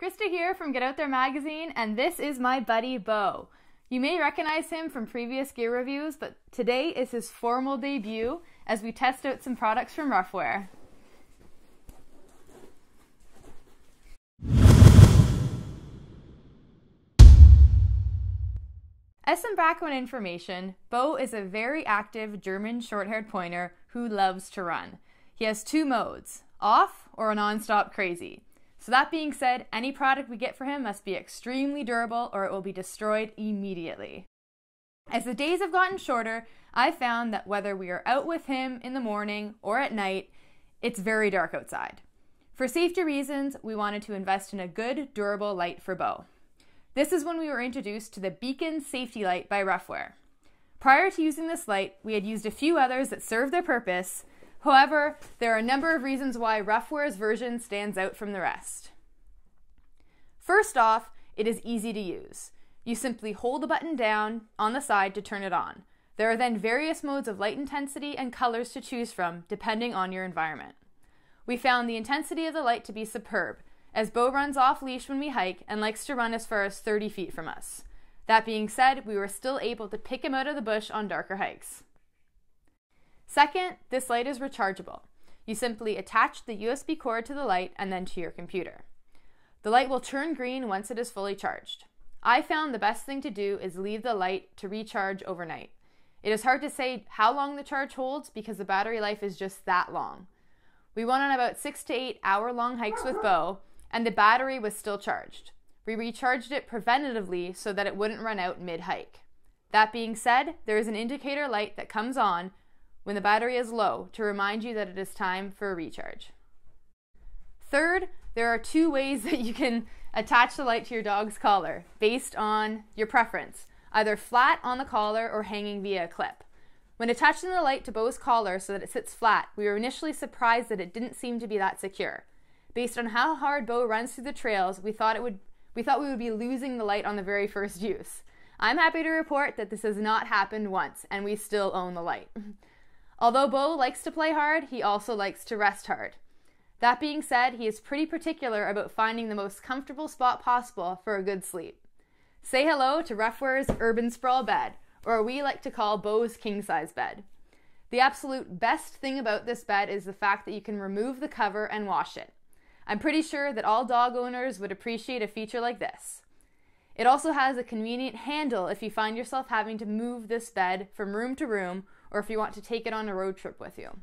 Krista here from Get Out There magazine, and this is my buddy Bo. You may recognize him from previous gear reviews, but today is his formal debut as we test out some products from Ruffwear. As some background information, Bo is a very active German short haired pointer who loves to run. He has two modes off or a non stop crazy. So, that being said, any product we get for him must be extremely durable or it will be destroyed immediately. As the days have gotten shorter, I found that whether we are out with him in the morning or at night, it's very dark outside. For safety reasons, we wanted to invest in a good, durable light for Bo. This is when we were introduced to the Beacon Safety Light by Ruffwear. Prior to using this light, we had used a few others that served their purpose, However, there are a number of reasons why Ruffwear's version stands out from the rest. First off, it is easy to use. You simply hold the button down on the side to turn it on. There are then various modes of light intensity and colors to choose from depending on your environment. We found the intensity of the light to be superb, as Bo runs off leash when we hike and likes to run as far as 30 feet from us. That being said, we were still able to pick him out of the bush on darker hikes. Second, this light is rechargeable. You simply attach the USB cord to the light and then to your computer. The light will turn green once it is fully charged. I found the best thing to do is leave the light to recharge overnight. It is hard to say how long the charge holds because the battery life is just that long. We went on about six to eight hour long hikes with Bo, and the battery was still charged. We recharged it preventatively so that it wouldn't run out mid hike. That being said, there is an indicator light that comes on when the battery is low to remind you that it is time for a recharge. Third, there are two ways that you can attach the light to your dog's collar based on your preference, either flat on the collar or hanging via a clip. When attaching the light to Bo's collar so that it sits flat, we were initially surprised that it didn't seem to be that secure. Based on how hard Bo runs through the trails, we thought it would we thought we would be losing the light on the very first use. I'm happy to report that this has not happened once and we still own the light. Although Bo likes to play hard, he also likes to rest hard. That being said, he is pretty particular about finding the most comfortable spot possible for a good sleep. Say hello to Ruffwear's Urban Sprawl bed, or we like to call Bo's king size bed. The absolute best thing about this bed is the fact that you can remove the cover and wash it. I'm pretty sure that all dog owners would appreciate a feature like this. It also has a convenient handle if you find yourself having to move this bed from room to room or if you want to take it on a road trip with you.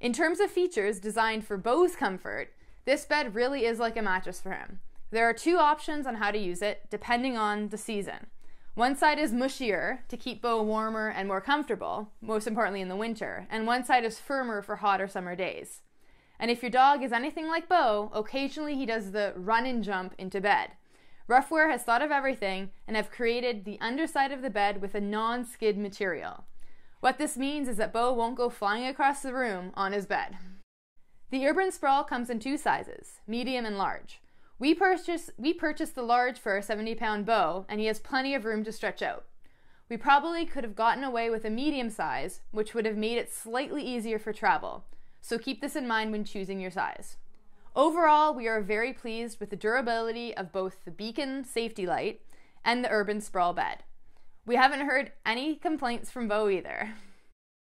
In terms of features designed for Bo's comfort, this bed really is like a mattress for him. There are two options on how to use it, depending on the season. One side is mushier to keep Bo warmer and more comfortable, most importantly in the winter, and one side is firmer for hotter summer days. And if your dog is anything like Bo, occasionally he does the run and jump into bed. Ruffwear has thought of everything and have created the underside of the bed with a non skid material. What this means is that Bo won't go flying across the room on his bed. The Urban Sprawl comes in two sizes, medium and large. We purchased, we purchased the large for a 70 pound Bo, and he has plenty of room to stretch out. We probably could have gotten away with a medium size, which would have made it slightly easier for travel, so keep this in mind when choosing your size. Overall, we are very pleased with the durability of both the Beacon safety light and the Urban Sprawl bed. We haven't heard any complaints from Bo either.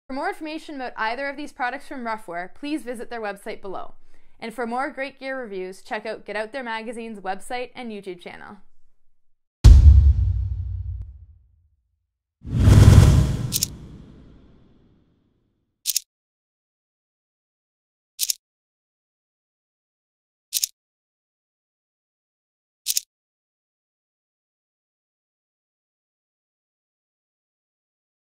For more information about either of these products from Ruffwear, please visit their website below. And for more great gear reviews, check out Get Out There Magazine's website and YouTube channel.